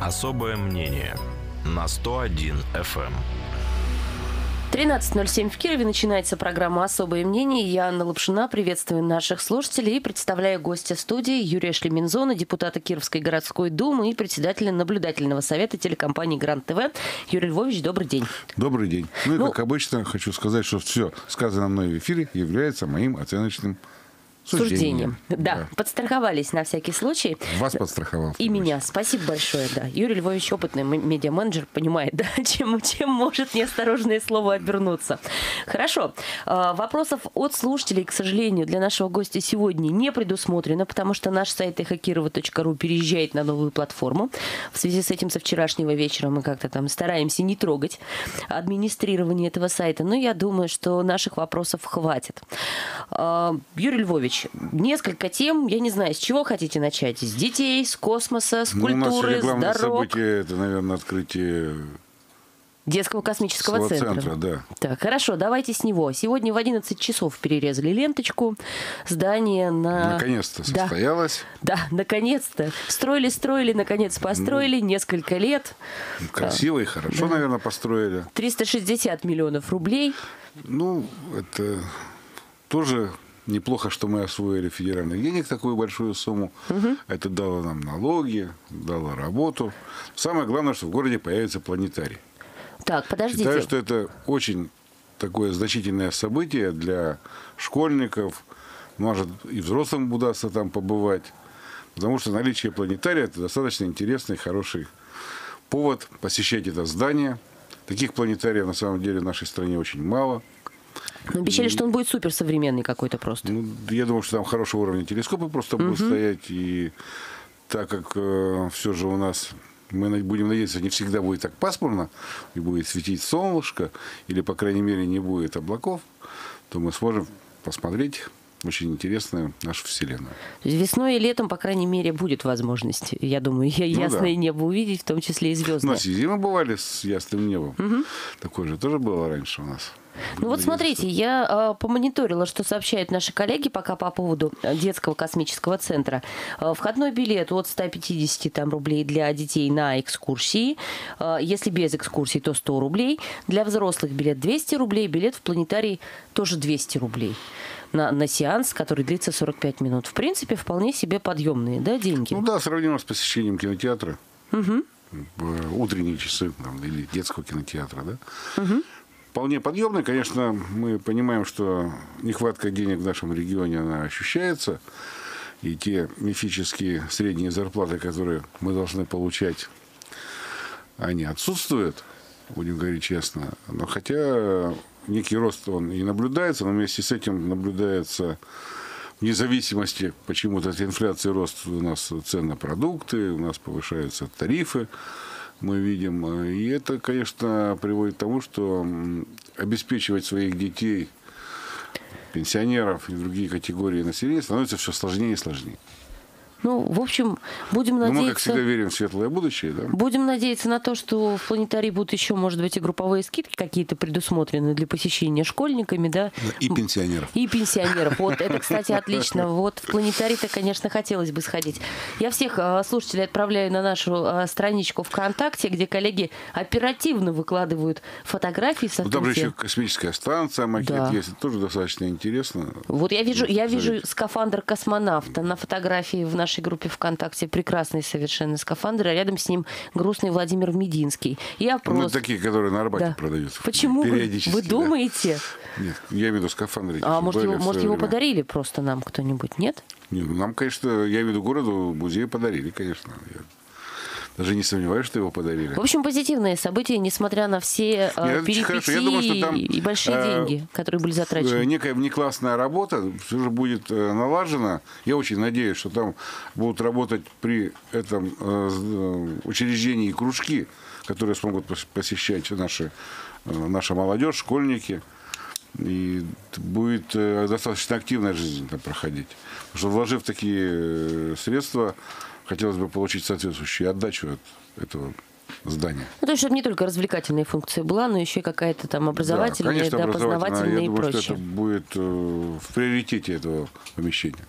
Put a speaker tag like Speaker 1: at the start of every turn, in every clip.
Speaker 1: Особое мнение на 101 FM.
Speaker 2: 13.07 в Кирове начинается программа «Особое мнение». Я, Анна Лапшина, приветствую наших слушателей и представляю гостя студии Юрия Шлемензона, депутата Кировской городской думы и председателя наблюдательного совета телекомпании «Грант ТВ». Юрий Львович, добрый день.
Speaker 3: Добрый день. Ну и,
Speaker 2: Ну-
Speaker 3: как обычно, хочу сказать, что все сказанное мной в эфире является моим оценочным суждением.
Speaker 2: Суждением. Да, подстраховались на всякий случай.
Speaker 3: Вас подстраховал.
Speaker 2: И меня. Спасибо большое, да. Юрий Львович опытный медиа-менеджер, понимает, да, чем, чем может неосторожное слово обернуться. Хорошо. А, Вопросов от слушателей, к сожалению, для нашего гостя сегодня не предусмотрено, потому что наш сайт эхокирова.ру переезжает на новую платформу. В связи с этим со вчерашнего вечера мы как-то там стараемся не трогать администрирование этого сайта, но я думаю, что наших вопросов хватит. А, Юрий Львович, несколько тем, я не знаю, с чего хотите начать? С детей, с космоса, с
Speaker 3: Ну, у нас
Speaker 2: культуры, с дорог?
Speaker 3: событие, это, наверное, открытие
Speaker 2: Детского космического центра.
Speaker 3: центра, да.
Speaker 2: Так, хорошо, давайте с него. Сегодня в 11 часов перерезали ленточку. Здание на...
Speaker 3: Наконец-то
Speaker 2: Да.
Speaker 3: состоялось.
Speaker 2: Да, наконец-то. Строили, строили, наконец построили. Несколько лет.
Speaker 3: Красиво и хорошо, наверное, построили.
Speaker 2: 360 миллионов рублей.
Speaker 3: Ну, это тоже неплохо, что мы освоили федеральных денег такую большую сумму. Это дало нам налоги, дало работу. Самое главное, что в городе появится планетарий.
Speaker 2: Так, подождите.
Speaker 3: Считаю, что это очень такое значительное событие для школьников. Может, и взрослым удастся там побывать. Потому что наличие планетария – это достаточно интересный, хороший повод посещать это здание. Таких планетариев, на самом деле, в нашей стране очень мало.
Speaker 2: Ну, обещали, что он будет суперсовременный какой-то просто.
Speaker 3: Ну, я думаю, что там хорошего уровня телескопы просто будут стоять. И так как все же у нас, мы будем надеяться, не всегда будет так пасмурно, и будет светить солнышко, или, по крайней мере, не будет облаков, то мы сможем посмотреть очень Вселенную.
Speaker 2: То есть Весной и летом, по крайней мере, будет возможность, я думаю,
Speaker 3: Ну
Speaker 2: ясное
Speaker 3: да.
Speaker 2: небо увидеть, в том числе и
Speaker 3: У
Speaker 2: звездное.
Speaker 3: нас и зимы бывали с ясным небом. Такое же тоже было раньше у нас.
Speaker 2: Ну вот смотрите, я э, помониторила, что сообщают наши коллеги пока по поводу э, детского космического центра. Э, входной билет от 150 там, рублей для детей на экскурсии. Э, если без экскурсии, то 100 рублей. Для взрослых билет 200 рублей. Билет в планетарий тоже 200 рублей. На, на сеанс, который длится 45 минут. В принципе, вполне себе подъемные да, деньги.
Speaker 3: Ну да, сравнимо с посещением кинотеатра. В утренние часы там, или детского кинотеатра, да? Вполне подъемный. Конечно, мы понимаем, что нехватка денег в нашем регионе, она ощущается. И те мифические средние зарплаты, которые мы должны получать, они отсутствуют, будем говорить честно. Но хотя некий рост он и наблюдается, но вместе с этим наблюдается вне зависимости почему-то от инфляции рост у нас цен на продукты, у нас повышаются тарифы, мы видим. И это, конечно, приводит к тому, что обеспечивать своих детей, пенсионеров и другие категории населения становится все сложнее и сложнее.
Speaker 2: Ну, в общем, будем
Speaker 3: Но мы, как
Speaker 2: надеяться...
Speaker 3: всегда, верим в светлое будущее. Да?
Speaker 2: Будем надеяться на то, что в планетарии будут еще, может быть, и групповые скидки какие-то предусмотрены для посещения школьниками, да?
Speaker 3: И пенсионеров.
Speaker 2: И пенсионеров. Вот это, кстати, отлично. Вот в планетарий-то, конечно, хотелось бы сходить. Я всех а, слушателей отправляю на нашу а, страничку ВКонтакте, где коллеги оперативно выкладывают фотографии с
Speaker 3: Ну, там же
Speaker 2: открытия.
Speaker 3: еще космическая станция, макет
Speaker 2: Да.
Speaker 3: есть. Это тоже достаточно интересно.
Speaker 2: Вот я вижу, я вижу скафандр космонавта на фотографии в нашей группе ВКонтакте. Прекрасный совершенно скафандр, а рядом с ним грустный Владимир Мединский. И
Speaker 3: Ну,
Speaker 2: опрос.
Speaker 3: такие, которые на Арбате
Speaker 2: Да.
Speaker 3: продаются.
Speaker 2: Почему вы,
Speaker 3: Периодически,
Speaker 2: вы
Speaker 3: да.
Speaker 2: думаете?
Speaker 3: Нет, я имею в виду скафандры.
Speaker 2: А может, его, может, его
Speaker 3: время.
Speaker 2: подарили просто нам кто-нибудь, нет?
Speaker 3: Не, ну, нам, конечно, я имею в виду городу, музей подарили, конечно. Я даже не сомневаюсь, что его подарили.
Speaker 2: В общем, позитивное событие, несмотря на все э, перипетии.
Speaker 3: Я думаю, что там,
Speaker 2: и большие
Speaker 3: э,
Speaker 2: деньги, которые были
Speaker 3: Э,
Speaker 2: затрачены.
Speaker 3: Некая внеклассная работа все же будет э, налажена. Я очень надеюсь, что там будут работать при этом э, э, учреждении кружки, которые смогут пос- посещать наши, э, наша молодежь, школьники. И будет э, достаточно активная жизнь там проходить. Потому что вложив такие э, средства, хотелось бы получить соответствующую отдачу от этого здание.
Speaker 2: Ну, то есть, чтобы не только развлекательная функция была, но еще и какая-то там образовательная,
Speaker 3: да, конечно,
Speaker 2: да,
Speaker 3: образовательная.
Speaker 2: познавательная
Speaker 3: Я
Speaker 2: и
Speaker 3: думаю,
Speaker 2: прочее.
Speaker 3: что это будет э, в приоритете этого помещения.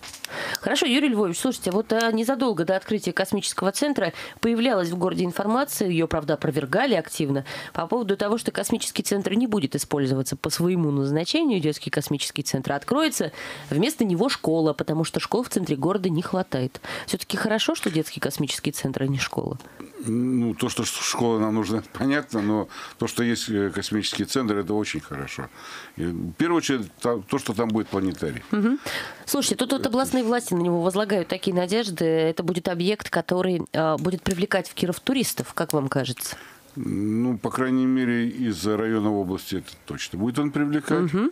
Speaker 2: Хорошо, Юрий Львович, слушайте, вот а, незадолго до открытия космического центра появлялась в городе информация, ее, правда, опровергали активно, по поводу того, что космический центр не будет использоваться по своему назначению, детский космический центр, откроется вместо него школа, потому что школ в центре города не хватает. Все-таки хорошо, что детский космический центр, а не школа.
Speaker 3: Ну, то, что школа нам нужна, понятно, но то, что есть э, космический центр, это очень хорошо. И, в первую очередь, то, что там будет планетарий.
Speaker 2: Угу. Слушайте, тут вот областные власти на него возлагают такие надежды. Это будет объект, который э, будет привлекать в Киров туристов, как вам кажется?
Speaker 3: Ну, по крайней мере, из района области это точно будет он привлекать. Угу.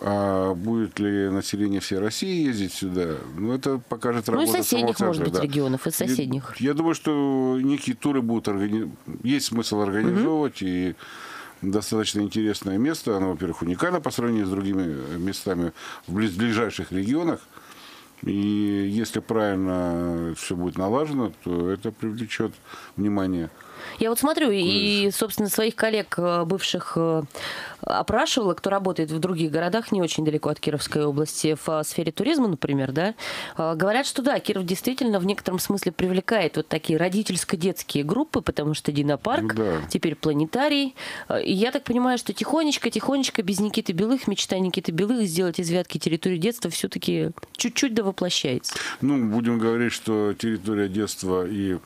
Speaker 3: А будет ли население всей России ездить сюда? Ну, это покажет работа
Speaker 2: Ну, и соседних,
Speaker 3: центра,
Speaker 2: может быть,
Speaker 3: да.
Speaker 2: регионов, и соседних.
Speaker 3: Я, я думаю, что некие туры будут органи... Есть смысл организовывать, угу. и достаточно интересное место. Оно, во-первых, уникально по сравнению с другими местами в ближайших регионах. И если правильно все будет налажено, то это привлечет внимание.
Speaker 2: Я вот смотрю, и, собственно, своих коллег э, бывших э, опрашивала, кто работает в других городах, не очень далеко от Кировской области, в э, сфере туризма, например, да, говорят, что да, Киров действительно в некотором смысле привлекает вот такие родительско-детские группы, потому что Динопарк,
Speaker 3: да.
Speaker 2: теперь планетарий. И я так понимаю, что тихонечко-тихонечко без Никиты Белых, мечта Никиты Белых сделать из Вятки территорию детства все-таки чуть-чуть да воплощается.
Speaker 3: Ну, будем говорить, что территория детства и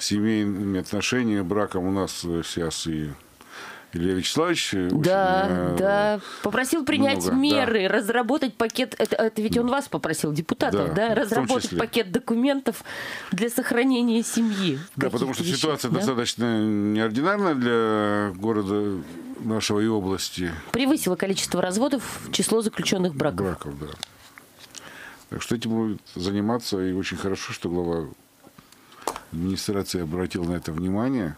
Speaker 3: семейными отношениями, браком у нас сейчас и Илья Вячеславович
Speaker 2: да,
Speaker 3: очень,
Speaker 2: да. Попросил принять
Speaker 3: много,
Speaker 2: меры,
Speaker 3: да.
Speaker 2: разработать пакет. Это, это ведь он вас попросил, депутатов, да,
Speaker 3: Да,
Speaker 2: разработать пакет документов для сохранения семьи.
Speaker 3: Да, потому что
Speaker 2: Каких-то
Speaker 3: ситуация
Speaker 2: вещах, да?
Speaker 3: достаточно неординарная для города нашего и области.
Speaker 2: Превысило количество разводов число заключенных браков.
Speaker 3: Браков, да. Так что этим будет заниматься, и очень хорошо, что глава администрации обратил на это внимание.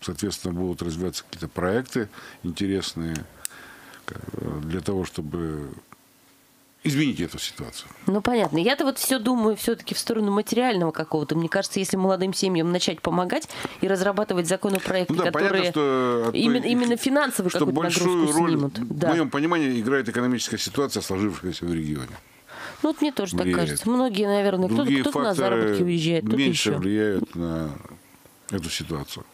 Speaker 3: Соответственно, будут развиваться какие-то проекты интересные э, для того, чтобы изменить эту ситуацию.
Speaker 2: Ну, понятно. Я-то вот все думаю все-таки в сторону материального какого-то. Мне кажется, если молодым семьям начать помогать и разрабатывать законопроекты,
Speaker 3: Ну да,
Speaker 2: которые
Speaker 3: понятно, что той-
Speaker 2: именно, именно финансовую
Speaker 3: что
Speaker 2: какую-то
Speaker 3: большую роль,
Speaker 2: снимут.
Speaker 3: в
Speaker 2: Да.
Speaker 3: моем понимании, играет экономическая ситуация, сложившаяся в регионе.
Speaker 2: Ну, вот мне тоже так
Speaker 3: влияет.
Speaker 2: кажется. Многие, наверное, кто-то, кто-то на заработки уезжает,
Speaker 3: меньше
Speaker 2: еще.
Speaker 3: влияют на эту ситуацию.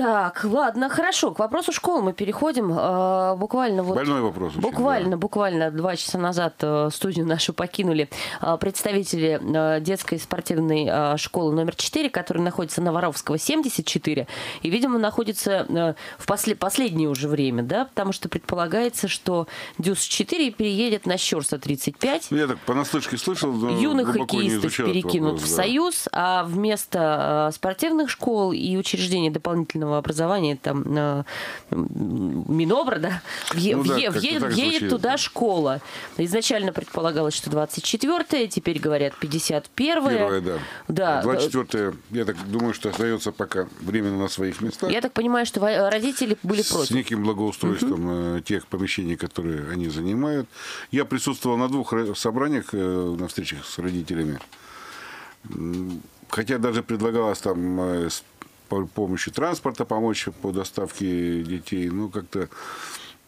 Speaker 2: Так, ладно, хорошо. К вопросу школ мы переходим. А, Буквально вот...
Speaker 3: Больной вопрос. очень,
Speaker 2: Буквально,
Speaker 3: да.
Speaker 2: буквально два часа назад э, студию нашу покинули э, представители э, детской спортивной э, школы номер 4, которая находится на Воровского 74, и, видимо, находится э, в после- последнее уже время, да, потому что предполагается, что ДЮС-4 переедет на Щерса 35.
Speaker 3: Ну, я так понаслышке слышал, но
Speaker 2: Юных хоккеистов перекинут
Speaker 3: вопрос,
Speaker 2: в
Speaker 3: да.
Speaker 2: Союз, а вместо э, спортивных школ и учреждений дополнительного образования, там, э, Минобра, да, въе-
Speaker 3: Ну да, как-то
Speaker 2: въедет, въедет
Speaker 3: звучит,
Speaker 2: туда
Speaker 3: да.
Speaker 2: школа. Изначально предполагалось, что 24-е, теперь говорят 51-е.
Speaker 3: Первое, да.
Speaker 2: Да.
Speaker 3: А 24 я так думаю, что остается пока временно на своих местах.
Speaker 2: Я так понимаю, что родители были
Speaker 3: с
Speaker 2: против.
Speaker 3: неким благоустройством э, тех помещений, которые они занимают. Я присутствовал на двух ра- собраниях, э, на встречах с родителями. Хотя даже предлагалось там э, с по- помощью транспорта помочь по доставке детей. Ну, как-то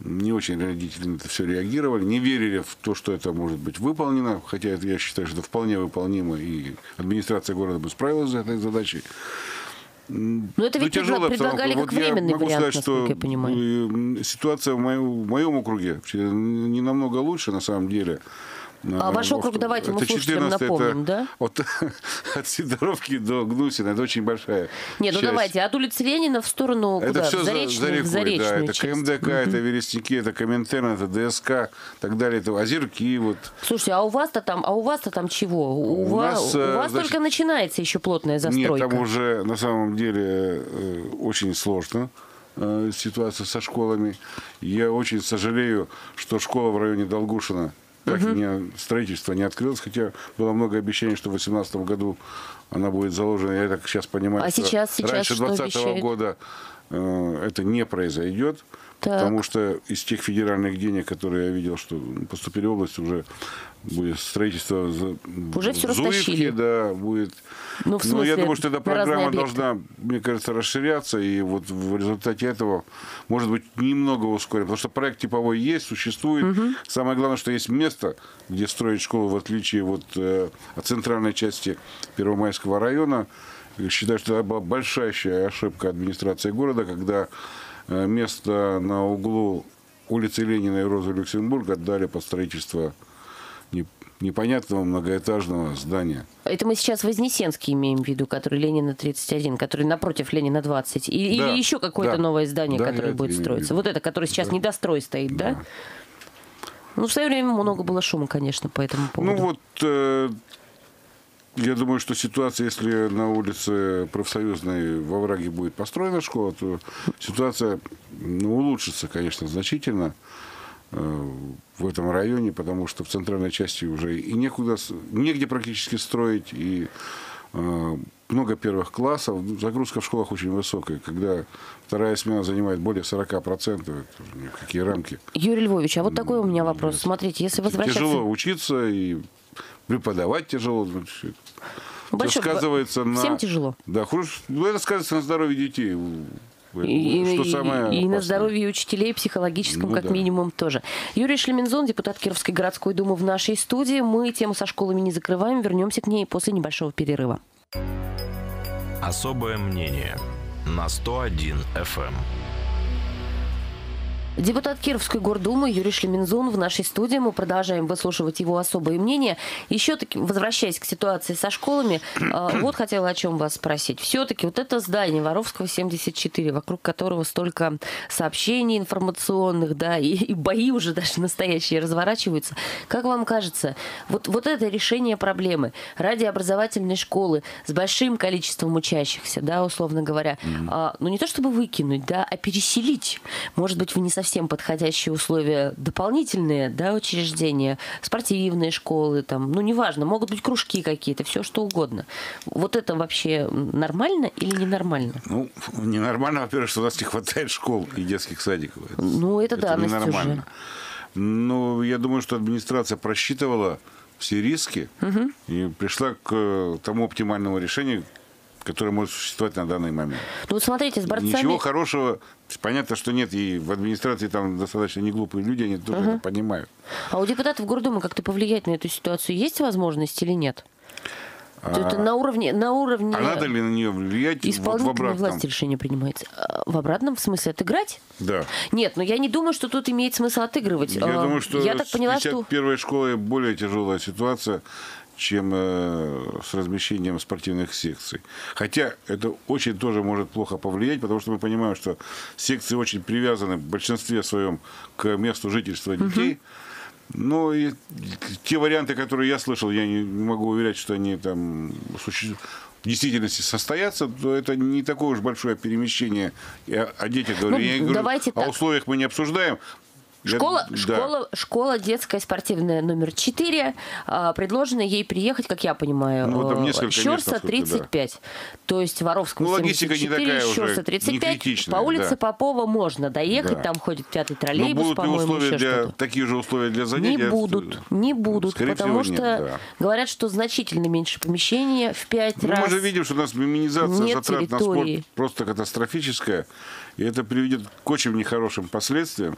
Speaker 3: не очень родители на это все реагировали, не верили в то, что это может быть выполнено, хотя это, я считаю, что это вполне выполнимо, и администрация города бы справилась с этой задачей.
Speaker 2: Но это ведь
Speaker 3: Ну, тяжелая
Speaker 2: предла- предлагали как
Speaker 3: Вот я
Speaker 2: временный
Speaker 3: могу
Speaker 2: вариант,
Speaker 3: сказать, что
Speaker 2: я понимаю.
Speaker 3: э, ситуация в моем, в моем округе не намного лучше, на самом деле.
Speaker 2: А ваш округ,
Speaker 3: вот,
Speaker 2: давайте мы слушателям
Speaker 3: 14,
Speaker 2: напомним,
Speaker 3: это
Speaker 2: да?
Speaker 3: От, от Сидоровки до Гнусина, это очень большая
Speaker 2: Нет, ну
Speaker 3: часть.
Speaker 2: давайте, от улицы Ленина в сторону
Speaker 3: Это
Speaker 2: куда?
Speaker 3: все за,
Speaker 2: Заречную,
Speaker 3: за рекой,
Speaker 2: в Заречную
Speaker 3: да. Это
Speaker 2: часть.
Speaker 3: КМДК, это Верестники, это Коминтерн, это ДСК, так далее. Это Озерки, вот.
Speaker 2: Слушайте, а у вас-то там, а у вас-то там чего? У,
Speaker 3: У
Speaker 2: ва-
Speaker 3: нас,
Speaker 2: у
Speaker 3: э,
Speaker 2: вас
Speaker 3: значит,
Speaker 2: только начинается еще плотная застройка.
Speaker 3: Нет, там уже на самом деле э, очень сложно э, ситуация со школами. Я очень сожалею, что школа в районе Долгушина так и не, строительство не открылось, хотя было много обещаний, что в 2018 году она будет заложена. Я так сейчас понимаю,
Speaker 2: А
Speaker 3: что
Speaker 2: сейчас- сейчас
Speaker 3: раньше
Speaker 2: что
Speaker 3: 2020
Speaker 2: обещают?
Speaker 3: года э, это не произойдет. Потому что из тех федеральных денег, которые я видел, что поступили в область, уже будет строительство
Speaker 2: уже все
Speaker 3: Зуевки, да, будет.
Speaker 2: Ну, в смысле,
Speaker 3: Но я думаю, что эта программа должна, мне кажется, расширяться, и вот в результате этого, может быть, немного ускорим. Потому что проект типовой есть, существует. Угу. Самое главное, что есть место, где строить школу, в отличие вот, э, от центральной части Первомайского района. Считаю, что это была большая ошибка администрации города, когда место на углу улицы Ленина и Розы Люксембург отдали под строительство непонятного многоэтажного здания.
Speaker 2: Это мы сейчас Вознесенский имеем в виду, который Ленина 31, который напротив Ленина 20. И, да, или еще какое-то да. новое здание, да, которое будет строиться. Вот это, которое сейчас да. недострой стоит, да? да? Ну, в свое время много было шума, конечно, по этому поводу.
Speaker 3: Ну, вот э, я думаю, что ситуация, если на улице профсоюзной во враге будет построена школа, то ситуация ну, улучшится, конечно, значительно. Э, в этом районе, потому что в центральной части уже и некуда, негде практически строить, и э, много первых классов. Загрузка в школах очень высокая. Когда вторая смена занимает более 40%, это какие рамки.
Speaker 2: Юрий Львович, а вот такой у меня вопрос. Смотрите, если возвращаться...
Speaker 3: Тяжело учиться и преподавать тяжело. Большой... сказывается
Speaker 2: на... Всем тяжело.
Speaker 3: Да, ну, это сказывается на здоровье детей.
Speaker 2: И, что самое и, и на здоровье учителей, психологическом, ну, как да. минимум, тоже. Юрий Шлемензон, депутат Кировской городской думы в нашей студии. Мы тему со школами не закрываем. Вернемся к ней после небольшого перерыва.
Speaker 1: Особое мнение на 101 FM.
Speaker 2: Депутат Кировской гордумы Юрий Шлемензон в нашей студии. Мы продолжаем выслушивать его особые мнения. Еще таки, возвращаясь к ситуации со школами, а, вот хотела о чем вас спросить. Все-таки вот это здание Воровского 74, вокруг которого столько сообщений информационных, да, и, и бои уже даже настоящие разворачиваются. Как вам кажется, вот, вот это решение проблемы ради образовательной школы с большим количеством учащихся, да, условно говоря, а, ну не то чтобы выкинуть, да, а переселить, может быть, в не совсем подходящие условия дополнительные, да, учреждения, спортивные школы, там, ну, неважно, могут быть кружки какие-то, все что угодно. Вот это вообще нормально или ненормально?
Speaker 3: Ну, ненормально, во-первых, что у нас не хватает школ и детских садиков.
Speaker 2: Ну, это, это да,
Speaker 3: ненормально. Ну, я думаю, что администрация просчитывала все риски угу. и пришла к тому оптимальному решению, которое может существовать на данный момент.
Speaker 2: Ну, вот смотрите, с борцами...
Speaker 3: Ничего хорошего Понятно, что нет, и в администрации там достаточно неглупые люди, они тоже угу. это понимают.
Speaker 2: А у депутатов Гордумы как-то повлиять на эту ситуацию есть возможность или нет? Это на уровне, на уровне...
Speaker 3: А надо ли на нее влиять?
Speaker 2: Исполнительной вот власти решение принимается. А в обратном смысле отыграть?
Speaker 3: Да.
Speaker 2: Нет, но я не думаю, что тут имеет смысл отыгрывать.
Speaker 3: Я а, думаю, что я так поняла, что... первой школы более тяжелая ситуация чем э, с размещением спортивных секций. Хотя это очень тоже может плохо повлиять, потому что мы понимаем, что секции очень привязаны в большинстве своем к месту жительства детей. Угу. Ну и те варианты, которые я слышал, я не могу уверять, что они там в действительности состоятся, то это не такое уж большое перемещение. Я о детях говорю, ну, я не говорю, о так. условиях мы не обсуждаем.
Speaker 2: Школа, да. школа, школа детская спортивная номер 4. А, предложено ей приехать, как я понимаю, ну, там э, Щерса 35. Да. То есть Воровского ну, 74, Щерса 35. По улице да. Попова можно доехать, да. там ходит пятый троллейбус,
Speaker 3: Но будут по-моему, условия для, такие же условия для занятий?
Speaker 2: Не будут, не будут, Скорее потому всего, что нет, да. говорят, что значительно меньше помещения в 5
Speaker 3: ну,
Speaker 2: раз.
Speaker 3: Мы же видим, что у нас минимизация нет затрат территории. на спорт просто катастрофическая, и это приведет к очень нехорошим последствиям.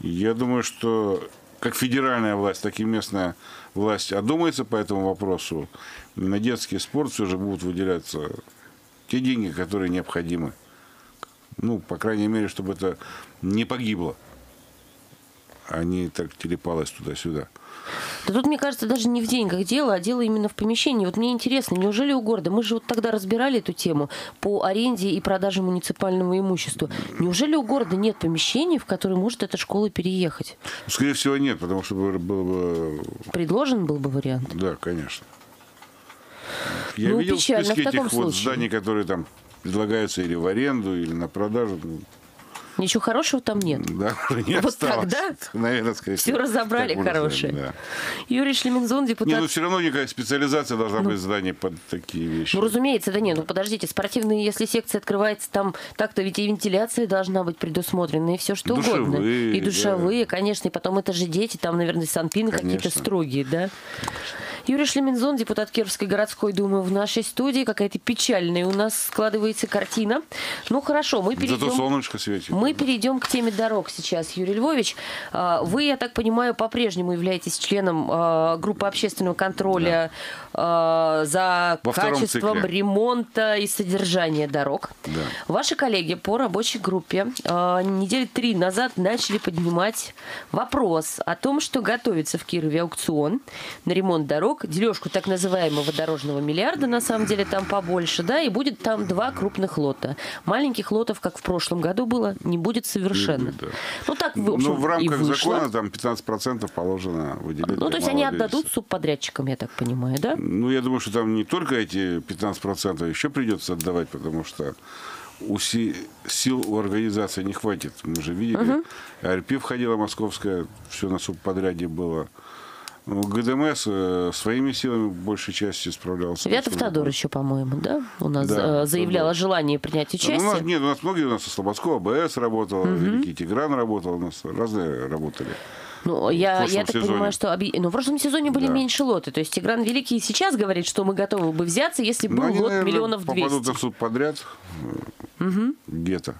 Speaker 3: Я думаю, что как федеральная власть, так и местная власть одумается по этому вопросу. На детский спорт все же будут выделяться те деньги, которые необходимы. Ну, по крайней мере, чтобы это не погибло, а не так телепалось туда-сюда.
Speaker 2: Да тут, мне кажется, даже не в деньгах дело, а дело именно в помещении. Вот мне интересно, неужели у города, мы же вот тогда разбирали эту тему по аренде и продаже муниципального имущества, неужели у города нет помещений, в которые может эта школа переехать?
Speaker 3: Скорее всего, нет, потому что было бы...
Speaker 2: Предложен был бы вариант?
Speaker 3: Да, конечно. Я ну, видел печально, списки этих вот зданий, которые там предлагаются или в аренду, или на продажу.
Speaker 2: Ничего хорошего там нет.
Speaker 3: Да, не
Speaker 2: Вот
Speaker 3: осталось.
Speaker 2: так, да?
Speaker 3: Наверное, скорее
Speaker 2: Все разобрали хорошее.
Speaker 3: да.
Speaker 2: Юрий Шлемензон, депутат...
Speaker 3: Не, ну все равно никакая специализация должна быть в здании под такие вещи.
Speaker 2: Ну, разумеется, да нет, ну подождите, спортивные, если секция открывается, там так-то ведь и вентиляция должна быть предусмотрена, и все что угодно.
Speaker 3: Душевые,
Speaker 2: И
Speaker 3: да.
Speaker 2: душевые, конечно, и потом это же дети, там, наверное, санпины какие-то
Speaker 3: Конечно.
Speaker 2: строгие, да? Юрий Шлемензон, депутат Кировской городской думы в нашей студии. Какая-то печальная у нас складывается картина. Ну, хорошо, мы
Speaker 3: Зато
Speaker 2: перейдем...
Speaker 3: солнышко светит.
Speaker 2: Мы перейдем к теме дорог сейчас, Юрий Львович. А, Вы, я так понимаю, по-прежнему являетесь членом а, группы общественного контроля а, за
Speaker 3: Во
Speaker 2: качеством ремонта и содержания дорог.
Speaker 3: Да.
Speaker 2: Ваши коллеги по рабочей группе недели три назад начали поднимать вопрос о том, что готовится в Кирове аукцион на ремонт дорог, дележку так называемого дорожного миллиарда, на самом деле там побольше, да, и будет там два крупных лота. Маленьких лотов, как в прошлом году было, не будет совершенно.
Speaker 3: Не будет, да.
Speaker 2: Ну так, в общем,
Speaker 3: Ну, в
Speaker 2: и
Speaker 3: рамках
Speaker 2: вышло.
Speaker 3: закона там 15% положено выделить.
Speaker 2: Ну, то есть они отдадут субподрядчикам, я так понимаю, да?
Speaker 3: Ну, я думаю, что там не только эти 15%, еще придется отдавать, потому что у си- сил у организации не хватит. Мы же видели, АРП входила московская, все на субподряде было. ГДМС э, своими силами в большей части справлялся.
Speaker 2: Вятов Тодор еще, по-моему, да? У нас
Speaker 3: Да,
Speaker 2: э, заявлял о желании принять
Speaker 3: Ну, у нас,
Speaker 2: участие.
Speaker 3: нет, у нас многие, у нас Слободского, АБС работал, Великий Тигран работал, у нас разные работали.
Speaker 2: Ну, я, я так
Speaker 3: сезоне.
Speaker 2: понимаю, что объ- ну, в прошлом сезоне были
Speaker 3: Да.
Speaker 2: меньше лоты. То есть Тигран Великий сейчас говорит, что мы готовы бы взяться, если
Speaker 3: Ну,
Speaker 2: был
Speaker 3: они,
Speaker 2: лот
Speaker 3: наверное,
Speaker 2: миллионов
Speaker 3: попадут
Speaker 2: двести.
Speaker 3: на суд подряд э, где-то.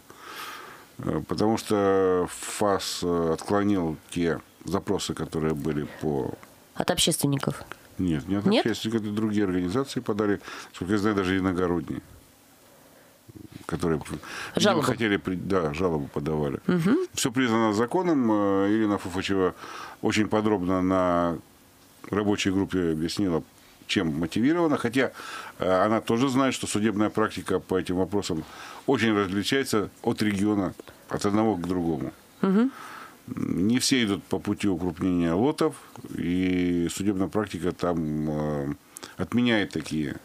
Speaker 3: Потому что ФАС отклонил те запросы, которые были по...
Speaker 2: От общественников.
Speaker 3: Нет, не от
Speaker 2: Нет?
Speaker 3: общественников, это другие организации подали, сколько я знаю, даже иногородние, которые
Speaker 2: Жалобу.
Speaker 3: хотели, да, жалобу подавали. Все признано законом. Э, Ирина Фуфачева очень подробно на рабочей группе объяснила, чем мотивировано, хотя э, она тоже знает, что судебная практика по этим вопросам очень различается от региона, от одного к другому. Не все идут по пути укрупнения лотов, и судебная практика там э, отменяет такие,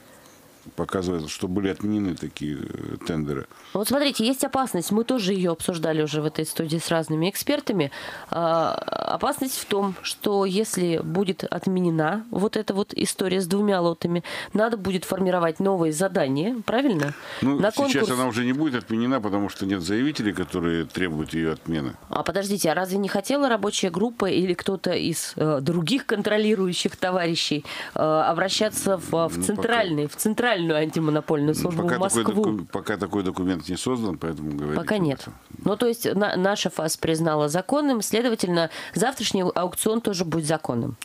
Speaker 3: показывает, что были отменены такие э, тендеры.
Speaker 2: Вот смотрите, есть опасность. Мы тоже ее обсуждали уже в этой студии с разными экспертами. А, опасность в том, что если будет отменена вот эта вот история с двумя лотами, надо будет формировать новые задания, правильно?
Speaker 3: Ну,
Speaker 2: На
Speaker 3: сейчас
Speaker 2: конкурс.
Speaker 3: она уже не будет отменена, потому что нет заявителей, которые требуют ее отмены.
Speaker 2: А подождите, а разве не хотела рабочая группа или кто-то из э, других контролирующих товарищей э, обращаться в, в
Speaker 3: Ну,
Speaker 2: центральный, в центральную антимонопольную службу
Speaker 3: Пока
Speaker 2: в
Speaker 3: такой,
Speaker 2: Москву?
Speaker 3: доку- пока такой документ не создан, поэтому говорить
Speaker 2: Пока нет.
Speaker 3: этом.
Speaker 2: Ну, то есть на- наша ФАС признала законным, следовательно, завтрашний аукцион тоже будет законным.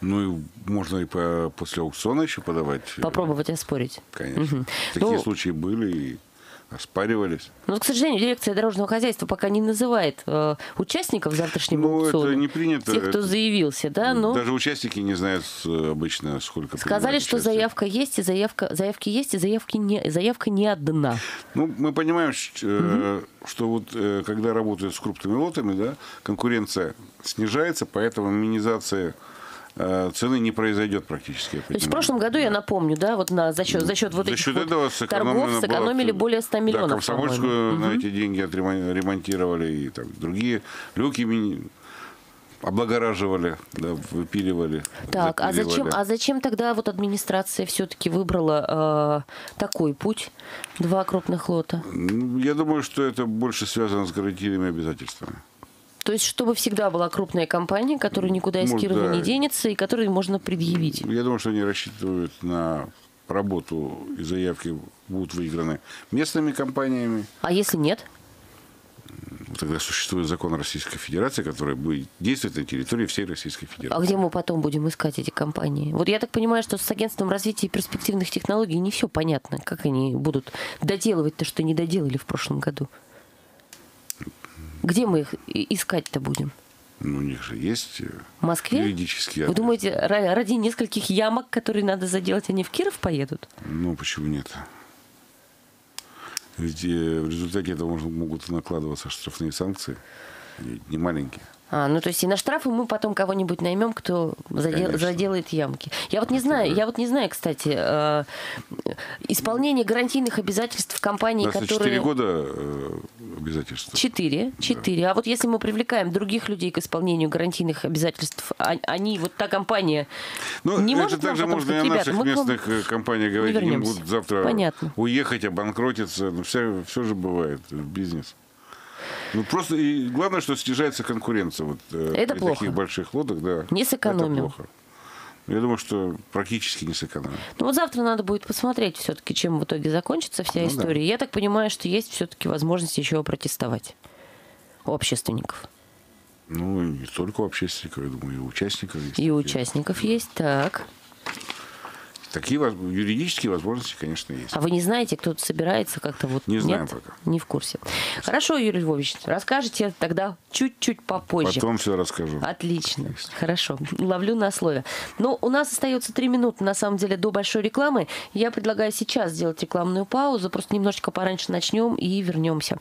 Speaker 3: Ну, и можно и по- после аукциона еще подавать. э,
Speaker 2: Попробовать оспорить.
Speaker 3: Конечно. Такие
Speaker 2: Ну-
Speaker 3: случаи были и оспаривались.
Speaker 2: Но, к сожалению, дирекция дорожного хозяйства пока не называет э, участников завтрашнего
Speaker 3: Ну, это
Speaker 2: аукциона.
Speaker 3: не принято.
Speaker 2: Тех, кто
Speaker 3: Это-
Speaker 2: заявился, да, но
Speaker 3: Даже участники не знают обычно, сколько
Speaker 2: сказали, что
Speaker 3: участие.
Speaker 2: заявка есть, и заявка, заявки есть, и заявки не, заявка не одна.
Speaker 3: Ну, мы понимаем, ш- э, что вот э, когда работают с крупными лотами, да, конкуренция снижается, поэтому минимизация цены не произойдет практически.
Speaker 2: То есть в прошлом году, я напомню, да, вот на, за счет, за счет вот
Speaker 3: За
Speaker 2: этих
Speaker 3: счет
Speaker 2: вот
Speaker 3: этого
Speaker 2: торгов
Speaker 3: сэкономлено было-
Speaker 2: сэкономили более 100 миллионов,
Speaker 3: Да, комсомольскую на эти деньги отремон- ремонтировали, и там другие люки облагораживали, да, выпиливали.
Speaker 2: Так, а зачем, а зачем тогда вот администрация все-таки выбрала э, такой путь, два крупных лота?
Speaker 3: Я думаю, что это больше связано с гарантийными обязательствами.
Speaker 2: То есть, чтобы всегда была крупная компания, которая никуда из
Speaker 3: Может,
Speaker 2: Кирова
Speaker 3: да.
Speaker 2: не денется, и которой можно предъявить.
Speaker 3: Я думаю, что они рассчитывают на работу и заявки будут выиграны местными компаниями.
Speaker 2: А если нет?
Speaker 3: Тогда существует закон Российской Федерации, который будет действовать на территории всей Российской
Speaker 2: А
Speaker 3: Федерации.
Speaker 2: где мы потом будем искать эти компании? Вот я так понимаю, что с агентством развития перспективных технологий не все понятно. Как они будут доделывать то, что не доделали в прошлом году? Где мы их искать-то будем?
Speaker 3: Ну, у них же есть э,
Speaker 2: В Москве?
Speaker 3: юридические
Speaker 2: Вы думаете, ра- ради нескольких ямок, которые надо заделать, они в Киров поедут?
Speaker 3: Ну, почему нет? Ведь э, в результате этого могут накладываться штрафные санкции, и не маленькие.
Speaker 2: А, ну то есть и на штрафы мы потом кого-нибудь наймем, кто задел,
Speaker 3: Конечно.
Speaker 2: заделает ямки. Я вот не знаю, я вот не знаю, кстати, э, исполнение гарантийных обязательств
Speaker 3: У
Speaker 2: компании,
Speaker 3: нас
Speaker 2: которые
Speaker 3: 4 года э, обязательства.
Speaker 2: Четыре, четыре. А вот если мы привлекаем других людей к исполнению гарантийных обязательств, а- они, вот та компания,
Speaker 3: Ну,
Speaker 2: не
Speaker 3: это
Speaker 2: может
Speaker 3: также можно и о
Speaker 2: сказать,
Speaker 3: наших
Speaker 2: «Ребята, мы к вам
Speaker 3: местных э, компаниях говорить, они
Speaker 2: вернемся».
Speaker 3: будут завтра
Speaker 2: Понятно.
Speaker 3: уехать, обанкротиться. Ну, все, все же бывает в бизнес. Ну, просто и главное, что снижается конкуренция. Вот, э,
Speaker 2: Это
Speaker 3: при
Speaker 2: плохо.
Speaker 3: таких больших лодах, да.
Speaker 2: Не сэкономим.
Speaker 3: Это плохо. Я думаю, что практически не сэкономим.
Speaker 2: Ну вот завтра надо будет посмотреть все-таки, чем в итоге закончится вся
Speaker 3: Ну да.
Speaker 2: история. Я так понимаю, что есть все-таки возможность еще протестовать у общественников.
Speaker 3: Ну, и не только у общественников, я думаю, и у участников есть.
Speaker 2: И у участников есть, так.
Speaker 3: Такие воз- юридические возможности, конечно, есть.
Speaker 2: А вы не знаете, кто-то собирается как-то вот?
Speaker 3: Не знаем
Speaker 2: Нет?
Speaker 3: пока.
Speaker 2: Не в курсе. Хорошо, Юрий Львович, расскажете тогда чуть-чуть попозже.
Speaker 3: Потом все расскажу.
Speaker 2: Отлично, хорошо, ловлю на слове. Но у нас остается три минуты, на самом деле, до большой рекламы. Я предлагаю сейчас сделать рекламную паузу, просто немножечко пораньше начнем и вернемся.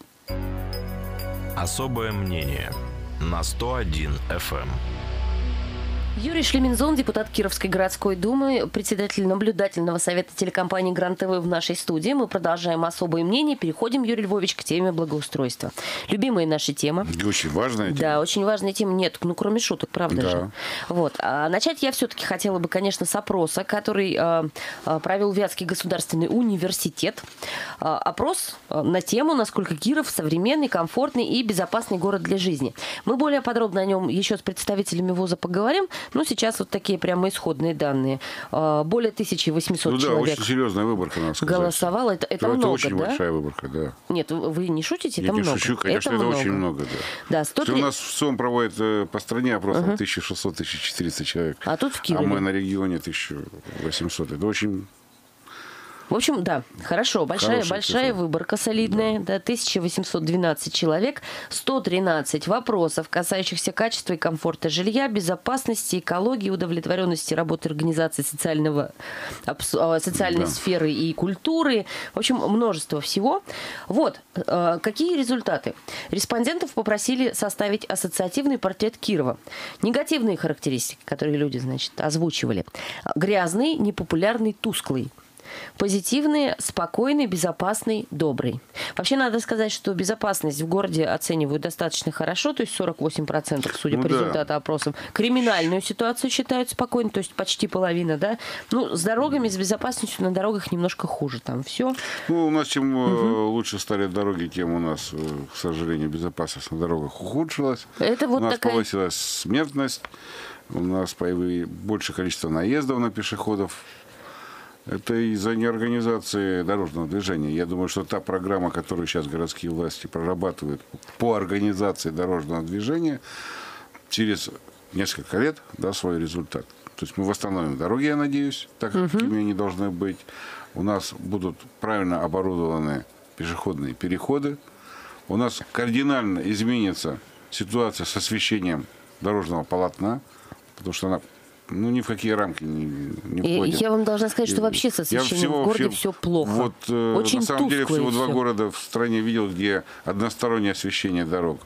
Speaker 1: Особое мнение на 101 FM.
Speaker 2: Юрий Шлемензон, депутат Кировской городской думы, председатель наблюдательного совета телекомпании Гран ТВ в нашей студии. Мы продолжаем особые мнения. Переходим, Юрий Львович, к теме благоустройства. Любимая наша тема.
Speaker 3: Очень важная тема.
Speaker 2: Да, очень важная тема. Нет, ну кроме шуток, правда
Speaker 3: Да.
Speaker 2: же. Вот. А начать я все-таки хотела бы, конечно, с опроса, который э, э, провел Вятский государственный университет. Э, опрос на тему, насколько Киров современный, комфортный и безопасный город для жизни. Мы более подробно о нем еще с представителями ВУЗа поговорим. Ну, сейчас вот такие прямо исходные данные. Э, более 1800
Speaker 3: Ну да,
Speaker 2: человек
Speaker 3: очень серьезная выборка, надо сказать.
Speaker 2: голосовало. Это, это
Speaker 3: это
Speaker 2: много,
Speaker 3: очень
Speaker 2: да?
Speaker 3: большая выборка, да.
Speaker 2: Нет, вы не шутите?
Speaker 3: Я
Speaker 2: это
Speaker 3: не
Speaker 2: много.
Speaker 3: шучу, конечно, это, очень много, да.
Speaker 2: Да, 100
Speaker 3: Если у нас в СОМ проводит э, по стране опросов 1600-1400 человек.
Speaker 2: А тут в
Speaker 3: А
Speaker 2: Кирове.
Speaker 3: мы на регионе 1800. Это очень...
Speaker 2: В общем, да, хорошо, большая,
Speaker 3: Хорошая
Speaker 2: большая
Speaker 3: цифра.
Speaker 2: выборка солидная, да. 1812 человек, 113 вопросов, касающихся качества и комфорта жилья, безопасности, экологии, удовлетворенности работы организации социального, а, социальной
Speaker 3: Да.
Speaker 2: сферы и культуры. В общем, множество всего. Вот, э, какие результаты? Респондентов попросили составить ассоциативный портрет Кирова. Негативные характеристики, которые люди, значит, озвучивали. Грязный, непопулярный, тусклый. Позитивные, спокойный, безопасный, добрый. Вообще надо сказать, что безопасность в городе оценивают достаточно хорошо, то есть 48%, судя
Speaker 3: Ну
Speaker 2: по
Speaker 3: да.
Speaker 2: результату опросов. Криминальную ситуацию считают спокойно, то есть почти половина, да. Ну, с дорогами, с безопасностью на дорогах немножко хуже. Там все.
Speaker 3: Ну, у нас чем э, лучше стали дороги, тем у нас, э, к сожалению, безопасность на дорогах ухудшилась.
Speaker 2: Это вот
Speaker 3: у нас
Speaker 2: такая-
Speaker 3: повысилась смертность, у нас появилось больше количество наездов на пешеходов. Это из-за неорганизации дорожного движения. Я думаю, что та программа, которую сейчас городские власти прорабатывают по организации дорожного движения, через несколько лет даст свой результат. То есть мы восстановим дороги, я надеюсь, так, какими они должны быть. У нас будут правильно оборудованы пешеходные переходы. У нас кардинально изменится ситуация с освещением дорожного полотна, потому что она ну, ни в какие рамки не, не
Speaker 2: И
Speaker 3: входит.
Speaker 2: я вам должна сказать, что вообще с
Speaker 3: Я
Speaker 2: освещением в городе все плохо.
Speaker 3: Вот, э,
Speaker 2: Очень
Speaker 3: на самом деле, всего два
Speaker 2: всё.
Speaker 3: города в стране видел, где одностороннее освещение дорог.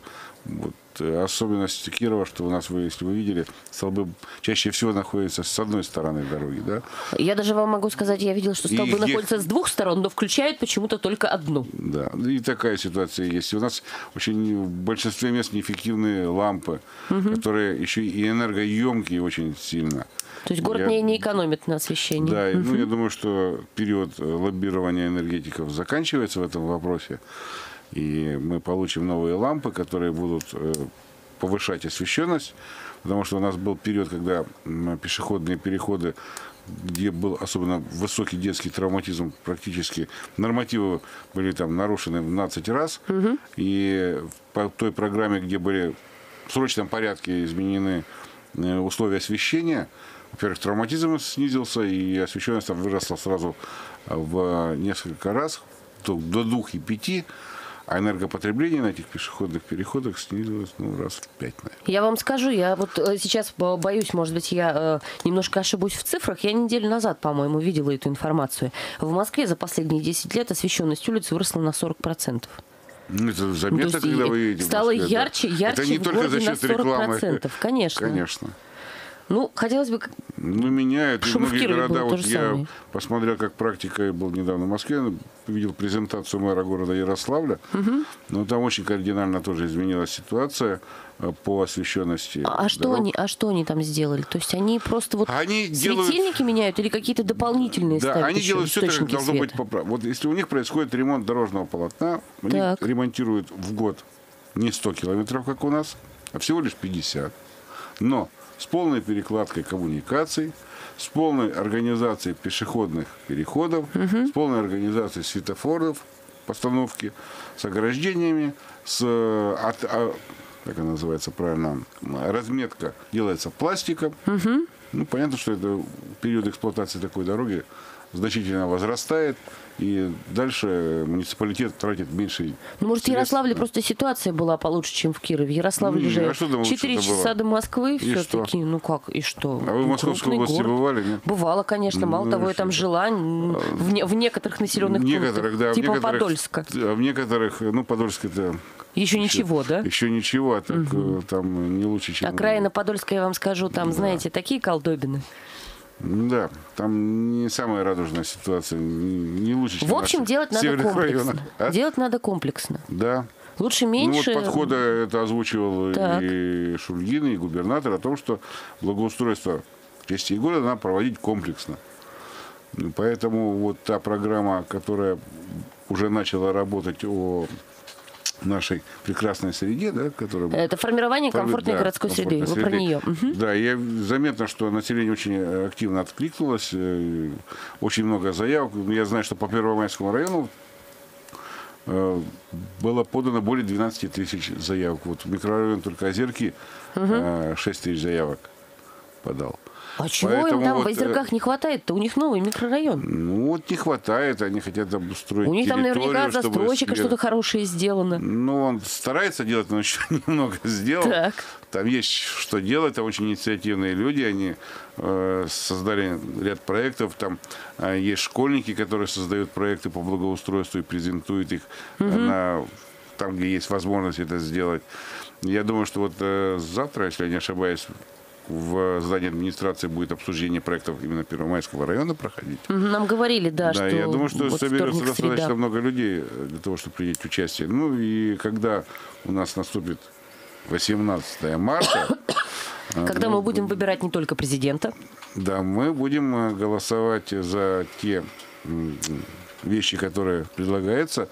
Speaker 3: Вот, э, особенность Кирова, что у нас, вы, если вы видели, столбы чаще всего находятся с одной стороны дороги, да?
Speaker 2: Я даже вам могу сказать, я видела, что
Speaker 3: И
Speaker 2: столбы
Speaker 3: где-
Speaker 2: находятся с двух сторон, но включают почему-то только одну.
Speaker 3: Да, и такая ситуация есть. И у нас очень в большинстве мест неэффективные лампы, которые еще и энергоемкие очень сильно.
Speaker 2: То есть город
Speaker 3: Я-
Speaker 2: не, не экономит на освещении.
Speaker 3: Да, и, ну, я думаю, что период лоббирования энергетиков заканчивается в этом вопросе. И мы получим новые лампы, которые будут э, повышать освещенность. Потому что у нас был период, когда пешеходные переходы, где был особенно высокий детский травматизм, практически нормативы были там нарушены в 12 раз. И по той программе, где были в срочном порядке изменены э, условия освещения, во-первых, травматизм снизился, и освещенность там выросла сразу в несколько раз, до двух и пяти, а энергопотребление на этих пешеходных переходах снизилось ну, раз в пять, наверное.
Speaker 2: Я вам скажу, я вот э, сейчас бо- боюсь, может быть, я э, немножко ошибусь в цифрах. Я неделю назад, по-моему, видела эту информацию. В Москве за последние 10 лет освещенность улиц выросла на 40%.
Speaker 3: Ну, это заметно, когда вы едете
Speaker 2: стало
Speaker 3: Москве, да.
Speaker 2: ярче, ярче
Speaker 3: Это не
Speaker 2: в
Speaker 3: только за счет рекламы.
Speaker 2: 40%, конечно.
Speaker 3: Конечно.
Speaker 2: Ну, хотелось бы...
Speaker 3: Ну, меняют.
Speaker 2: Чтобы
Speaker 3: многие города, вот я
Speaker 2: самое.
Speaker 3: посмотрел, как практика, я был недавно в Москве, видел презентацию мэра города Ярославля. Но там очень кардинально тоже изменилась ситуация э, по освещенности.
Speaker 2: А что,
Speaker 3: дорог.
Speaker 2: они, а что они там сделали? То есть они просто вот
Speaker 3: Они делают-
Speaker 2: светильники меняют или какие-то дополнительные
Speaker 3: Да, они делают все как должно быть
Speaker 2: света?
Speaker 3: по праву. Вот если у них происходит ремонт дорожного полотна, они
Speaker 2: Так.
Speaker 3: ремонтируют в год не 100 километров, как у нас, а всего лишь 50. Но с полной перекладкой коммуникаций, с полной организацией пешеходных переходов, с полной организацией светофоров, постановки, с ограждениями, с от- а, как она называется правильно, разметка делается пластиком. Ну, понятно, что это период эксплуатации такой дороги значительно возрастает, и дальше муниципалитет тратит меньше
Speaker 2: Ну, может, в. Ярославле просто ситуация была получше, чем в Кирове. В Ярославле
Speaker 3: Не,
Speaker 2: же
Speaker 3: а что там лучше
Speaker 2: 4
Speaker 3: это
Speaker 2: часа
Speaker 3: было?
Speaker 2: до Москвы все-таки. Ну как, и что?
Speaker 3: А вы в
Speaker 2: Ну,
Speaker 3: Московской
Speaker 2: крупный
Speaker 3: области
Speaker 2: город.
Speaker 3: бывали, нет?
Speaker 2: Бывало, конечно. Мало
Speaker 3: Ну,
Speaker 2: того, я там жила м, в, не- в некоторых населенных
Speaker 3: В некоторых, да,
Speaker 2: пунктах.
Speaker 3: в
Speaker 2: Типа
Speaker 3: некоторых-
Speaker 2: Подольска.
Speaker 3: а в некоторых, ну, Подольск это
Speaker 2: Еще ничего, да?
Speaker 3: еще ничего, а так э, там не лучше, чем...
Speaker 2: Окраина Подольская, я вам скажу, там, знаете, такие колдобины.
Speaker 3: Да, там не самая радужная ситуация, не лучше, чем
Speaker 2: В общем, делать надо комплексно.
Speaker 3: районах. А?
Speaker 2: Делать надо комплексно.
Speaker 3: Да.
Speaker 2: Лучше
Speaker 3: Ну
Speaker 2: меньше.
Speaker 3: вот подхода это озвучивал
Speaker 2: Так.
Speaker 3: и Шульгин, и губернатор о том, что благоустройство частей города надо проводить комплексно. Ну, Поэтому вот та программа, которая уже начала работать о нашей прекрасной среде, да, которая
Speaker 2: Это формирование
Speaker 3: Форми-
Speaker 2: комфортной
Speaker 3: да,
Speaker 2: городской среды.
Speaker 3: комфортной
Speaker 2: Вы про
Speaker 3: среды.
Speaker 2: нее.
Speaker 3: Да, я заметно, что население очень э, активно откликнулось. э, Очень много заявок. Я знаю, что по Первомайскому району э, было подано более 12 тысяч заявок. Вот в микрорайон только Озерки э, 6 тысяч заявок подал.
Speaker 2: А чего им
Speaker 3: Поэтому
Speaker 2: там
Speaker 3: вот,
Speaker 2: в Озерках не хватает-то? У них новый микрорайон.
Speaker 3: Ну вот не хватает, они хотят обустроить
Speaker 2: У них там наверняка застройщика что-то хорошее сделано.
Speaker 3: Ну, он старается делать, но еще немного сделал.
Speaker 2: Так.
Speaker 3: Там есть что делать, там очень инициативные люди, они э, создали ряд проектов, там э, есть школьники, которые создают проекты по благоустройству и презентуют их э, на, там, где есть возможность это сделать. Я думаю, что вот э, завтра, если я не ошибаюсь, в здании администрации будет обсуждение проектов именно Первомайского района проходить.
Speaker 2: Нам говорили, да,
Speaker 3: Да,
Speaker 2: что
Speaker 3: я думаю, что
Speaker 2: вот
Speaker 3: соберется достаточно
Speaker 2: среда.
Speaker 3: много людей для того, чтобы принять участие. Ну и когда у нас наступит 18 марта, э,
Speaker 2: Когда
Speaker 3: ну,
Speaker 2: мы будем выбирать не только президента,
Speaker 3: да, мы будем э, голосовать за те вещи, которые предлагаются.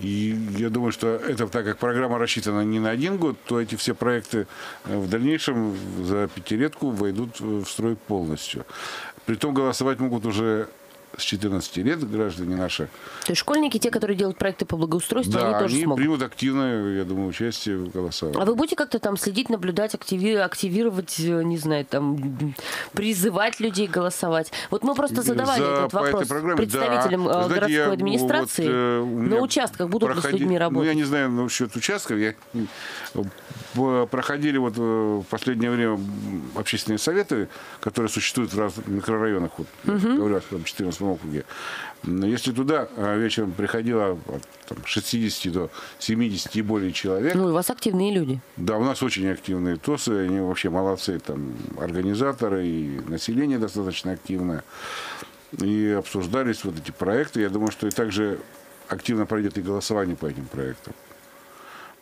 Speaker 3: И я думаю, что это так как программа рассчитана не на один год, то эти все проекты э, в дальнейшем за пятилетку войдут в строй полностью. Притом голосовать могут уже с 14 лет граждане наши.
Speaker 2: То есть школьники, те, которые делают проекты по благоустройству,
Speaker 3: да,
Speaker 2: они тоже
Speaker 3: они
Speaker 2: смогут?
Speaker 3: примут активное, я думаю, участие в голосовании.
Speaker 2: А вы будете как-то там следить, наблюдать, активи- активировать, э, не знаю, там, призывать людей голосовать? Вот мы просто э, задавали
Speaker 3: За,
Speaker 2: этот вопрос представителям
Speaker 3: да.
Speaker 2: Э, городской Знаете,
Speaker 3: я,
Speaker 2: администрации.
Speaker 3: Вот, э,
Speaker 2: на участках будут проходи... ли с людьми работать?
Speaker 3: Ну, я не знаю насчет участков. Я... Проходили вот в последнее время общественные советы, которые существуют в разных микрорайонах. Вот, угу. Говорю, там 14 Красном округе. Если туда а, вечером приходило от 60 до 70 и более человек.
Speaker 2: Ну, у вас активные люди.
Speaker 3: Да, у нас очень активные ТОСы, они вообще молодцы, там, организаторы и население достаточно активное. И обсуждались вот эти проекты. Я думаю, что и также активно пройдет и голосование по этим проектам.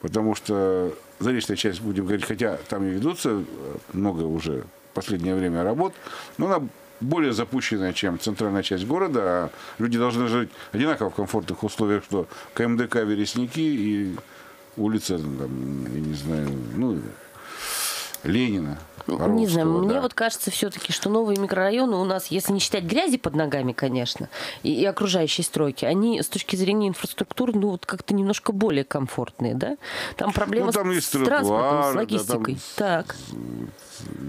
Speaker 3: Потому что заречная часть, будем говорить, хотя там и ведутся э, много уже в последнее время работ, но она более запущенная, чем центральная часть города. А люди должны жить одинаково в комфортных условиях, что КМДК Вересники и улица, там, я не знаю, ну, Ленина.
Speaker 2: Не
Speaker 3: Воровского,
Speaker 2: знаю, мне
Speaker 3: да.
Speaker 2: вот кажется все-таки, что новые микрорайоны у нас, если не считать грязи под ногами, конечно, и, и окружающей стройки, они с точки зрения инфраструктуры, ну, вот как-то немножко более комфортные, да? Там проблема
Speaker 3: Ну, там
Speaker 2: с, с транспортом, с
Speaker 3: да,
Speaker 2: логистикой.
Speaker 3: там
Speaker 2: Так.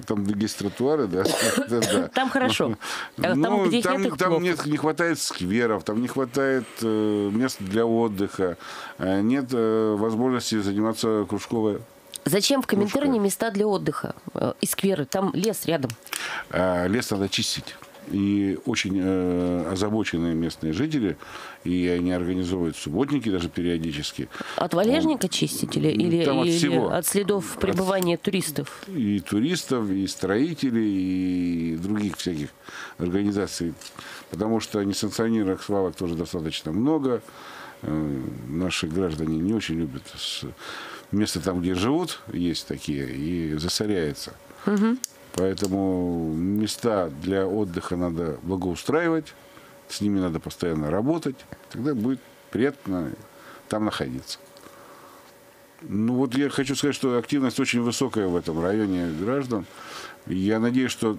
Speaker 3: Там есть тротуары, да. Да, да.
Speaker 2: Там хорошо. А там,
Speaker 3: Ну,
Speaker 2: где их
Speaker 3: там,
Speaker 2: нет, их
Speaker 3: там
Speaker 2: плохо.
Speaker 3: нет, не хватает скверов, там не хватает э, мест для отдыха, э, нет э, возможности заниматься кружковой.
Speaker 2: Зачем в Коминтерне
Speaker 3: Кружка.
Speaker 2: места для отдыха э, и скверы? Там лес рядом.
Speaker 3: А лес надо чистить. И очень э, озабоченные местные жители, и они организовывают субботники даже периодически.
Speaker 2: От валежника чистить или, или,
Speaker 3: Там от
Speaker 2: или
Speaker 3: всего.
Speaker 2: от следов пребывания туристов?
Speaker 3: И туристов, и строителей, и других всяких организаций. Потому что несанкционированных свалок тоже достаточно много. Э, Наши граждане не очень любят с- место там, где живут, есть такие, и засоряется. Поэтому места для отдыха надо благоустраивать, с ними надо постоянно работать, тогда будет приятно там находиться. Ну вот я хочу сказать, что активность очень высокая в этом районе граждан. Я надеюсь, что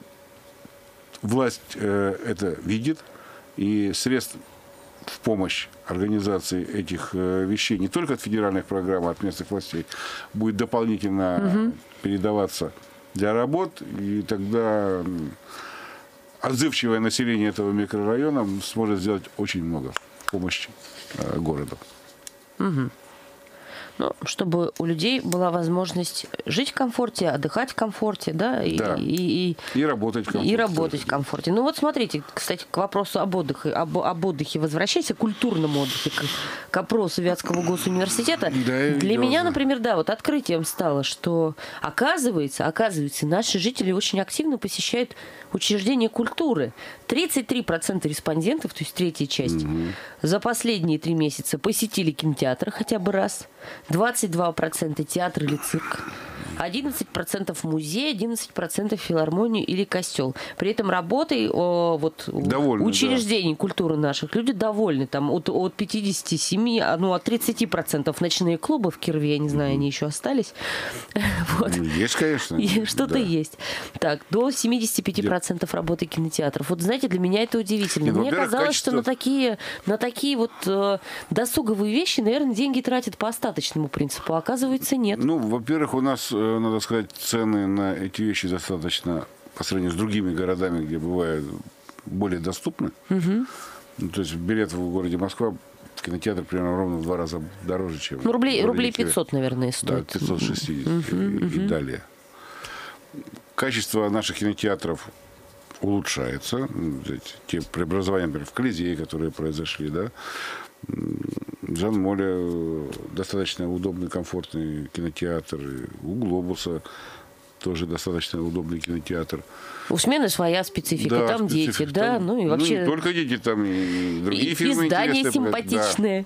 Speaker 3: власть э, это видит и средств в помощь организации этих э, вещей не только от федеральных программ, а от местных властей будет дополнительно передаваться для работ, и тогда отзывчивое население этого микрорайона сможет сделать очень много помощи э, городу.
Speaker 2: Ну, чтобы у людей была возможность жить в комфорте, отдыхать в комфорте, да, и,
Speaker 3: Да.
Speaker 2: и- и-
Speaker 3: И работать в
Speaker 2: и
Speaker 3: комфорте.
Speaker 2: работать в комфорте. Ну вот смотрите, кстати, к вопросу об отдыхе, об, об отдыхе возвращайся, культурному отдыхе, к, к опросу Вятского госуниверситета.
Speaker 3: Да,
Speaker 2: Для меня,
Speaker 3: да.
Speaker 2: например, да, вот открытием стало, что оказывается, оказывается, наши жители очень активно посещают учреждения культуры. 33% респондентов, то есть третья часть, за последние три месяца посетили кинотеатр хотя бы раз, 22% театр или цирк, 11% музей, 11% филармонию или костел. При этом работой о, вот, у
Speaker 3: Довольны,
Speaker 2: учреждений культуры наших люди довольны. Там от, от 57, а, ну от 30% ночные клубы в Кирове, я не знаю, они еще остались. Вот.
Speaker 3: Ну, Есть, конечно.
Speaker 2: Что-то
Speaker 3: да.
Speaker 2: есть. Так, до 75% работы кинотеатров. Вот знаете, для меня это удивительно.
Speaker 3: Не, ну,
Speaker 2: Мне казалось, что
Speaker 3: качество-
Speaker 2: на такие, на такие вот э, досуговые вещи, наверное, деньги тратят по остаточному принципу. А оказывается, нет.
Speaker 3: Ну, во-первых, у нас, э, надо сказать, цены на эти вещи достаточно по сравнению с другими городами, где бывают более доступны. Ну, то есть билет в городе Москва кинотеатр примерно ровно в два раза дороже, чем
Speaker 2: Ну, рублей, рублей
Speaker 3: Киеве.
Speaker 2: 500, наверное,
Speaker 3: Да,
Speaker 2: стоит.
Speaker 3: 560 и, и далее. Качество наших кинотеатров улучшается. Ну, Те преобразования, например, в Колизее, которые произошли, да. М, Жан Моля э, достаточно удобный, комфортный кинотеатр. И У Глобуса тоже достаточно удобный кинотеатр.
Speaker 2: У смены своя специфика.
Speaker 3: Да,
Speaker 2: там дети,
Speaker 3: специфика.
Speaker 2: да,
Speaker 3: Там-
Speaker 2: ну и вообще...
Speaker 3: не только дети, там и другие
Speaker 2: и,
Speaker 3: фильмы
Speaker 2: и здания
Speaker 3: интересные показывают. Да.
Speaker 2: симпатичные.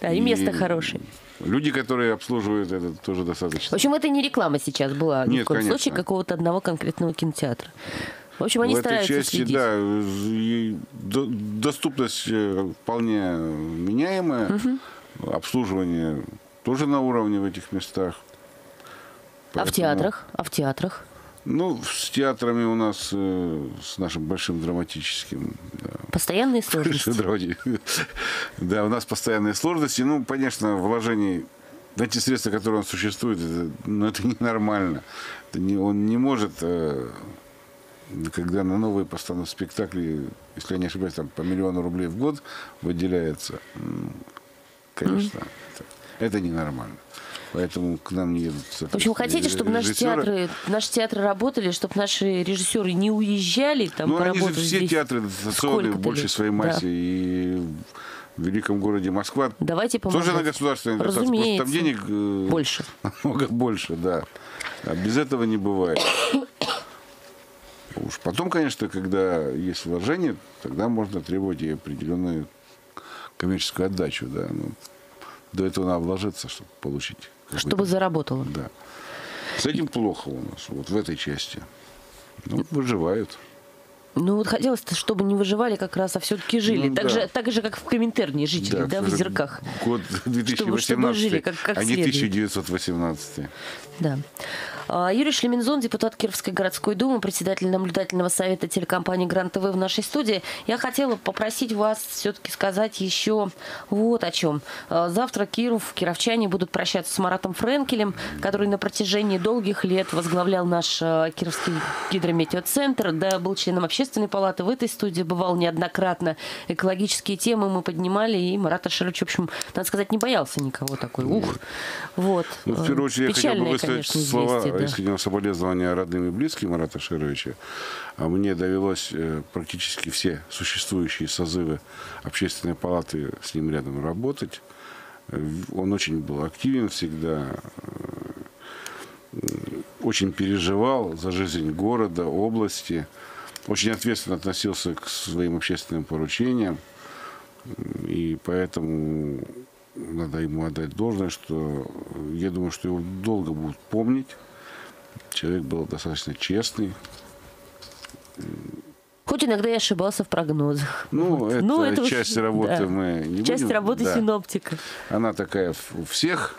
Speaker 2: Да, и место хорошее.
Speaker 3: Люди, которые обслуживают это, тоже
Speaker 2: В
Speaker 3: достаточно.
Speaker 2: общем, это не реклама сейчас была ни
Speaker 3: Нет,
Speaker 2: в коем
Speaker 3: конечно.
Speaker 2: случае какого-то одного конкретного кинотеатра. В общем, они
Speaker 3: в этой части,
Speaker 2: следить.
Speaker 3: да, доступность э, вполне меняемая, обслуживание тоже на уровне в этих местах.
Speaker 2: А в
Speaker 3: Поэтому,
Speaker 2: театрах? А в театрах?
Speaker 3: Ну, с театрами у нас, э, с нашим большим драматическим, да,
Speaker 2: Постоянные сложности.
Speaker 3: Да, у нас постоянные сложности. Ну, конечно, вложений на те средства, которые он существует, это, ну, это ненормально. Это не, он не может, э, когда на новые постановки спектакли, если я не ошибаюсь, там по миллиону рублей в год выделяется, конечно, это, это ненормально. Поэтому к нам не едут.
Speaker 2: В общем, хотите, чтобы наши театры, наши театры работали, чтобы наши режиссеры не уезжали, там,
Speaker 3: Ну, они же все
Speaker 2: здесь
Speaker 3: театры дотационные в большей
Speaker 2: лет.
Speaker 3: своей
Speaker 2: Да.
Speaker 3: массе. И в великом городе Москва
Speaker 2: Давайте
Speaker 3: тоже
Speaker 2: помогать.
Speaker 3: на государственной дотации. Просто там денег э,
Speaker 2: Больше.
Speaker 3: намного больше, да. А без этого не бывает. Уж потом, конечно, когда есть вложение, тогда можно требовать и определенную коммерческую отдачу, да. Ну, до этого надо вложиться, чтобы получить.
Speaker 2: Чтобы заработало.
Speaker 3: Да. С этим плохо у нас, вот в этой части. Ну, выживают.
Speaker 2: Ну вот хотелось, чтобы не выживали как раз, а все-таки жили.
Speaker 3: Ну,
Speaker 2: так,
Speaker 3: да.
Speaker 2: же, так же, как в Коминтерне жители, да, в
Speaker 3: уже
Speaker 2: Озерках.
Speaker 3: Год 2018,
Speaker 2: чтобы жили как- как
Speaker 3: а не
Speaker 2: следует.
Speaker 3: 1918.
Speaker 2: Да. А, Юрий Шлемензон, депутат Кировской городской думы, председатель наблюдательного совета телекомпании Грант ТВ в нашей студии. Я хотела попросить вас все-таки сказать еще вот о чем. А, Завтра Киров, кировчане будут прощаться с Маратом Френкелем, который на протяжении долгих лет возглавлял наш а, Кировский гидрометеоцентр, да, был членом общественной палаты в этой студии, бывал неоднократно. Экологические темы мы поднимали, и Марат Ашерович, в общем, надо сказать, не боялся никого такой. Ух. Вот.
Speaker 3: Ну, в первую очередь, я хотел бы
Speaker 2: Печальное,
Speaker 3: высказать
Speaker 2: конечно,
Speaker 3: слова
Speaker 2: да.
Speaker 3: искреннего соболезнования родным и близким Марата Шировича. А мне довелось э, практически все существующие созывы общественной палаты с ним рядом работать. Э, Он очень был активен всегда, э, очень переживал за жизнь города, области, очень ответственно относился к своим общественным поручениям. И поэтому надо ему отдать должное, что я думаю, что его долго будут помнить. Человек был достаточно честный.
Speaker 2: Хоть иногда и ошибался в прогнозах.
Speaker 3: Ну,
Speaker 2: Вот.
Speaker 3: это,
Speaker 2: уж-
Speaker 3: часть работы
Speaker 2: да.
Speaker 3: мы не
Speaker 2: Часть
Speaker 3: будем-
Speaker 2: работы
Speaker 3: да.
Speaker 2: синоптика.
Speaker 3: Она такая у всех.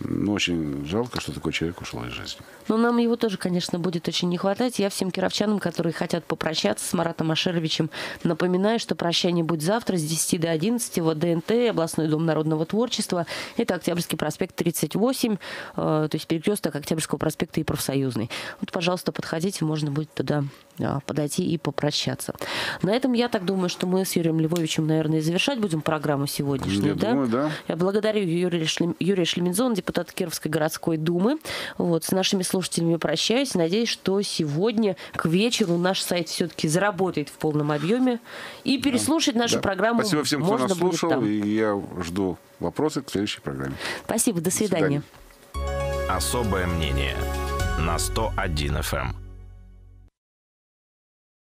Speaker 3: Но очень жалко, что такой человек ушел из жизни.
Speaker 2: Но нам его тоже, конечно, будет очень не хватать. Я всем кировчанам, которые хотят попрощаться с Маратом Ашеровичем, напоминаю, что прощание будет завтра с 10 до 11 в ДНТ, областной дом народного творчества. Это Октябрьский проспект 38, э, то есть перекресток Октябрьского проспекта и профсоюзный. Вот, пожалуйста, подходите, можно будет туда а, подойти и попрощаться. На этом я так думаю, что мы с Юрием Львовичем, наверное, и завершать будем программу сегодняшнюю.
Speaker 3: Я думаю, да.
Speaker 2: Я благодарю Юрия, Шлем... Юрия Шлеминзона, депутата Кировской городской думы. Вот, с нашими слушателями прощаюсь. Надеюсь, что сегодня к вечеру наш сайт все-таки заработает в полном объеме. И переслушать нашу
Speaker 3: Да.
Speaker 2: программу
Speaker 3: Спасибо всем, кто
Speaker 2: можно
Speaker 3: нас
Speaker 2: будет
Speaker 3: слушал.
Speaker 2: там.
Speaker 3: И я жду вопросы к следующей программе.
Speaker 2: Спасибо, до свидания.
Speaker 3: свидания.
Speaker 1: Особое мнение на 101 FM.